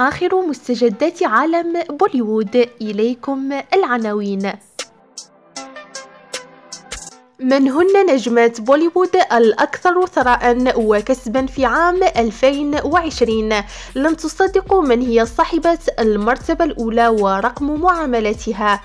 آخر مستجدات عالم بوليوود. إليكم العناوين. من هن نجمات بوليوود الأكثر ثراء وكسبا في عام 2020 لن تصدقوا من هي صاحبة المرتبة الأولى ورقم معاملتها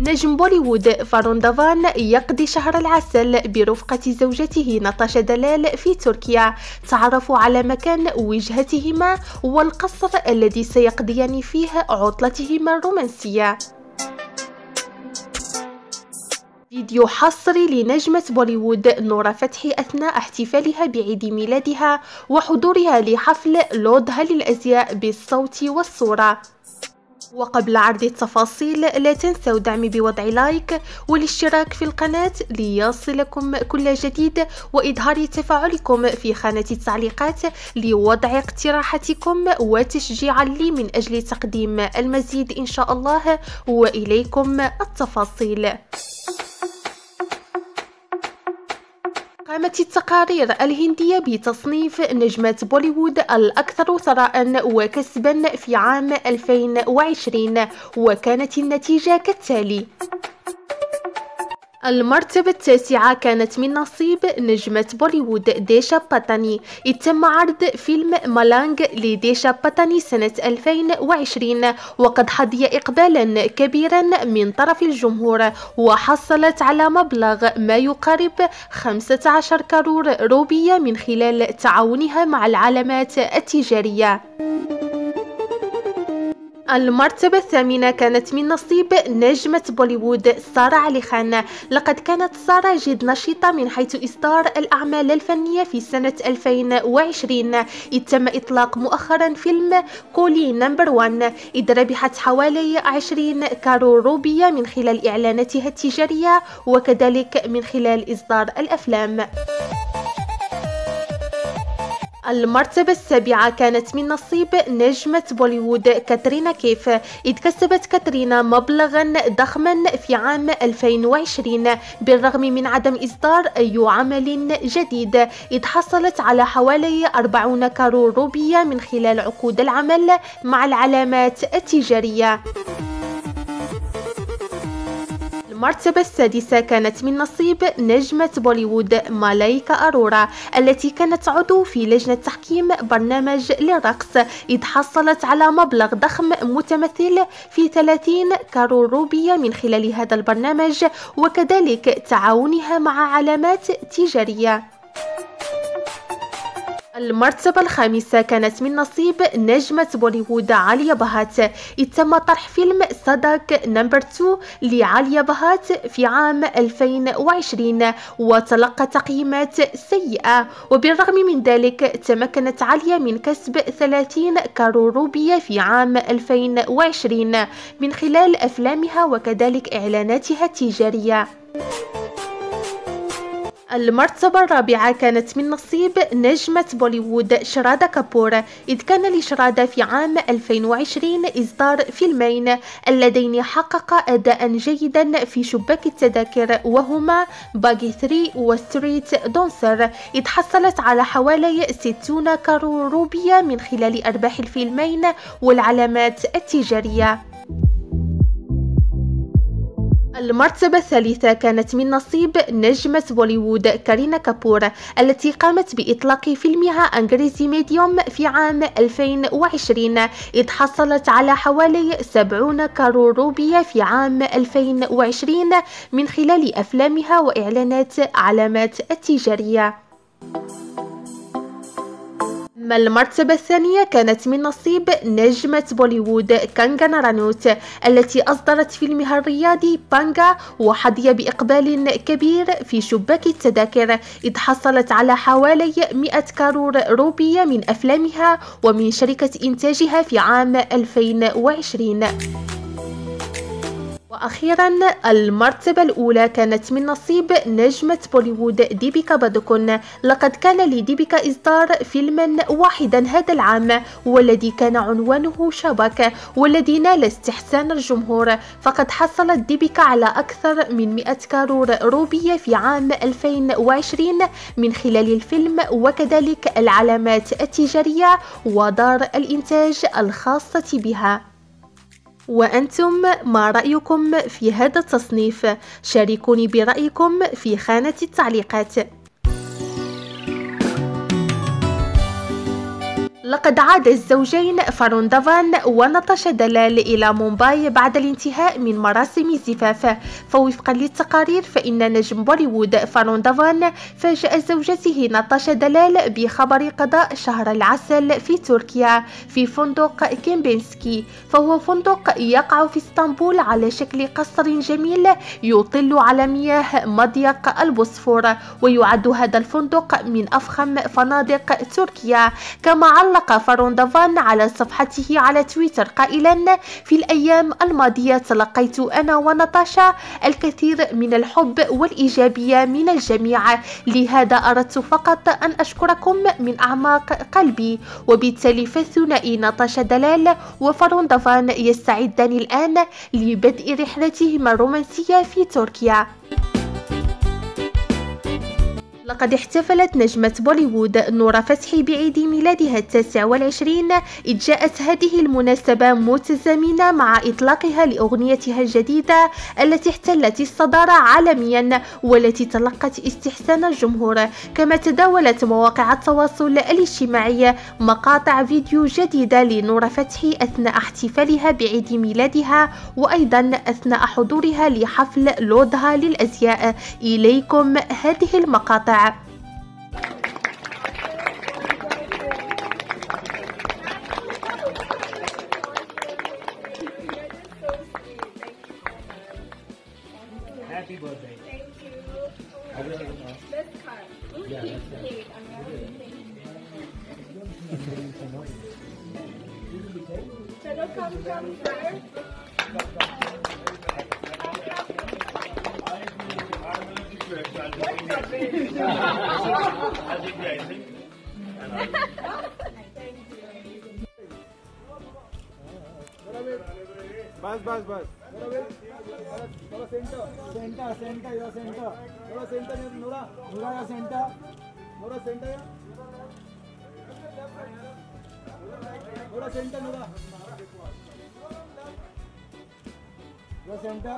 نجم بوليوود فارون دافان يقضي شهر العسل برفقة زوجته ناتاشا دلال في تركيا. تعرفوا على مكان وجهتهما والقصر الذي سيقضيان فيه عطلتهما الرومانسية. فيديو حصري لنجمة بوليوود نورا فتحي أثناء احتفالها بعيد ميلادها وحضورها لحفل لودها للأزياء بالصوت والصورة. وقبل عرض التفاصيل لا تنسوا دعمي بوضع لايك والاشتراك في القناة ليصلكم كل جديد وإظهار تفاعلكم في خانة التعليقات لوضع اقتراحاتكم وتشجيعا لي من أجل تقديم المزيد إن شاء الله وإليكم التفاصيل. قامت التقارير الهندية بتصنيف نجمة بوليوود الأكثر ثراء وكسبا في عام 2020 وكانت النتيجة كالتالي. المرتبة التاسعة كانت من نصيب نجمة بوليوود ديشا باتاني. تم عرض فيلم مالانج لديشا باتاني سنة 2020 وقد حظي إقبالا كبيرا من طرف الجمهور وحصلت على مبلغ ما يقارب 15 كرور روبية من خلال تعاونها مع العلامات التجارية. المرتبة الثامنة كانت من نصيب نجمة بوليوود سارة علي خان. لقد كانت سارة جد نشيطة من حيث إصدار الأعمال الفنية في سنة 2020 إذ تم إطلاق مؤخرا فيلم Coolie Number One. إذ ربحت حوالي 20 كرور روبية من خلال إعلاناتها التجارية وكذلك من خلال إصدار الأفلام. المرتبة السابعة كانت من نصيب نجمة بوليوود كاترينا كيف. إذ كسبت كاترينا مبلغا ضخما في عام 2020 بالرغم من عدم إصدار أي عمل جديد. إذ حصلت على حوالي 40 كارو روبية من خلال عقود العمل مع العلامات التجارية. المرتبة السادسة كانت من نصيب نجمة بوليوود مالايكا أرورا التي كانت عضو في لجنة تحكيم برنامج للرقص إذ حصلت على مبلغ ضخم متمثل في 30 كارور روبية من خلال هذا البرنامج وكذلك تعاونها مع علامات تجارية. المرتبة الخامسة كانت من نصيب نجمة بوليوود عليا بهات. إذ تم طرح فيلم صدق نمبر 2 لعليا بهات في عام 2020 وتلقى تقييمات سيئة. وبالرغم من ذلك تمكنت عليا من كسب 30 كارور روبية في عام 2020 من خلال أفلامها وكذلك إعلاناتها التجارية. المرتبة الرابعة كانت من نصيب نجمة بوليوود شرادة كابور إذ كان لشرادة في عام 2020 إصدار فيلمين اللذين حققا أداء جيدا في شباك التذاكر وهما باغي 3 و Street Dancer إذ حصلت على حوالي 60 كارور روبية من خلال أرباح الفيلمين والعلامات التجارية. المرتبة الثالثة كانت من نصيب نجمة بوليوود كارينا كابور التي قامت بإطلاق فيلمها Angrezi Medium في عام 2020 إذ حصلت على حوالي 70 كارور روبية في عام 2020 من خلال أفلامها وإعلانات علامات التجارية. أما المرتبة الثانية كانت من نصيب نجمة بوليوود كانغانا رانوت التي أصدرت فيلمها الرياضي بانجا وحظي بإقبال كبير في شباك التذاكر إذ حصلت على حوالي 100 كارور روبية من أفلامها ومن شركة إنتاجها في عام 2020 وأخيرا المرتبة الأولى كانت من نصيب نجمة بوليوود ديبيكا بادوكون. لقد كان لديبيكا إصدار فيلما واحدا هذا العام والذي كان عنوانه تشاباك والذي نال استحسان الجمهور. فقد حصلت ديبيكا على أكثر من 100 كارور روبية في عام 2020 من خلال الفيلم وكذلك العلامات التجارية ودار الإنتاج الخاصة بها. وأنتم ما رأيكم في هذا التصنيف؟ شاركوني برأيكم في خانة التعليقات لقد عاد الزوجين فارون دافان ونطش دلال إلى مومباي بعد الانتهاء من مراسم الزفاف فوفقا للتقارير فإن نجم بوليوود فارون دافان فاجأ زوجته ناتاشا دلال بخبر قضاء شهر العسل في تركيا في فندق كيمبينسكي. فهو فندق يقع في إسطنبول على شكل قصر جميل يطل على مياه مضيق البوسفور ويعد هذا الفندق من أفخم فنادق تركيا. كما علق علق فارون دافان على صفحته على تويتر قائلا في الأيام الماضية تلقيت أنا ونطاشا الكثير من الحب والإيجابية من الجميع لهذا أردت فقط أن أشكركم من أعماق قلبي. وبالتالي فالثنائي نطاشا دلال وفروندافان يستعدان الآن لبدء رحلتهما الرومانسية في تركيا. لقد احتفلت نجمة بوليوود نورا فتحي بعيد ميلادها التاسع والعشرين إذ جاءت هذه المناسبة متزامنة مع إطلاقها لأغنيتها الجديدة التي احتلت الصدارة عالميا والتي تلقت استحسان الجمهور. كما تداولت مواقع التواصل الاجتماعي مقاطع فيديو جديدة لنورا فتحي أثناء احتفالها بعيد ميلادها وأيضا أثناء حضورها لحفل لودها للأزياء. إليكم هذه المقاطع. clap. Happy birthday. Thank you. Let's cut. Yeah, come, come. बस बस बस थोड़ा centre centre centre your centre थोड़ा सेंटर नूरा नूरा your centre नूरा सेंटर थोड़ा सेंटर नूरा योर सेंटर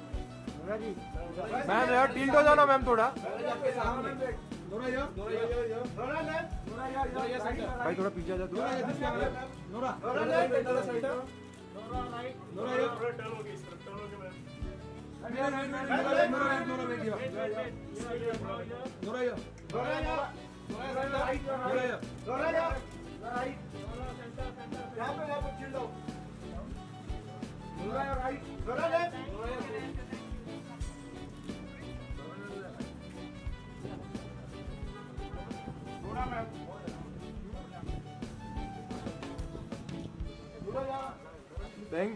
Ma'am यार टिल्ट हो जाना मैम थोड़ा भाई थोड़ा पीछे जा तू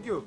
you.